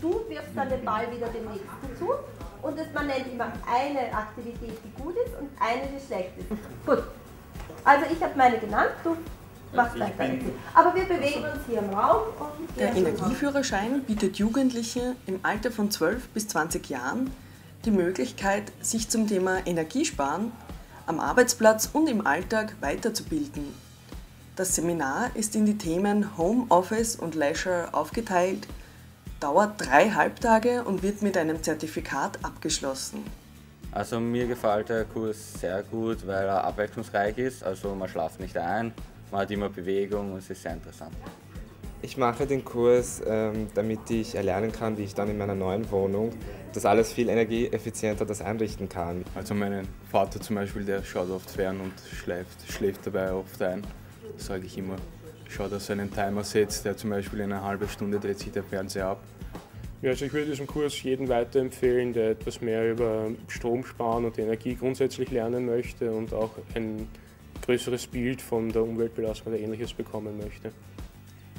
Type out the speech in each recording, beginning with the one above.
du wirfst dann den Ball wieder dem nächsten zu und das, man nennt immer eine Aktivität, die gut ist und eine, die schlecht ist. Gut, also ich habe meine genannt, du machst gleich deine. Aber wir bewegen uns hier im Raum. Und Der Energieführerschein bietet Jugendliche im Alter von 12 bis 20 Jahren die Möglichkeit, sich zum Thema Energiesparen am Arbeitsplatz und im Alltag weiterzubilden. Das Seminar ist in die Themen Home Office und Leisure aufgeteilt, dauert drei Halbtage und wird mit einem Zertifikat abgeschlossen. Also mir gefällt der Kurs sehr gut, weil er abwechslungsreich ist. Also man schlaft nicht ein, man hat immer Bewegung und es ist sehr interessant. Ich mache den Kurs, ähm, damit ich erlernen kann, wie ich dann in meiner neuen Wohnung das alles viel energieeffizienter das einrichten kann. Also mein Vater zum Beispiel, der schaut oft fern und schläft, schläft dabei oft ein. Das sage ich immer. Schau, dass er einen Timer setzt, der zum Beispiel in einer halben Stunde dreht sich der Fernseher ab. Ja, also ich würde diesen Kurs jedem weiterempfehlen, der etwas mehr über Strom sparen und Energie grundsätzlich lernen möchte und auch ein größeres Bild von der Umweltbelastung oder ähnliches bekommen möchte.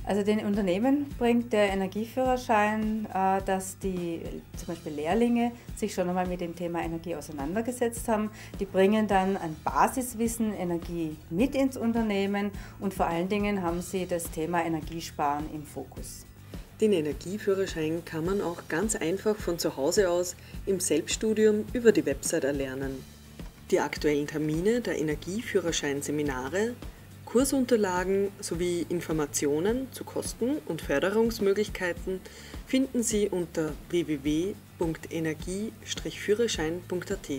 Also den Unternehmen bringt der Energieführerschein, äh, dass die zum Beispiel Lehrlinge sich schon einmal mit dem Thema Energie auseinandergesetzt haben. Die bringen dann ein Basiswissen Energie mit ins Unternehmen und vor allen Dingen haben sie das Thema Energiesparen im Fokus. Den Energieführerschein kann man auch ganz einfach von zu Hause aus im Selbststudium über die Website erlernen. Die aktuellen Termine der Energieführerschein-Seminare, Kursunterlagen sowie Informationen zu Kosten und Förderungsmöglichkeiten finden Sie unter www.energie-führerschein.at.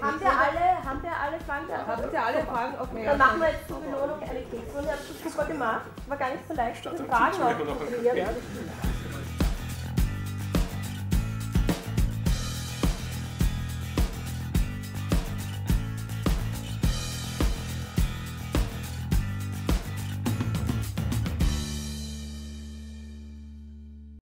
Haben wir alle, haben wir alle Fragen? Ja, haben Sie alle Fragen? Okay. Dann machen wir jetzt zur Belohnung eine Keksrunde. Ihr habt das super gemacht. War gar nicht so leicht, die Fragen zu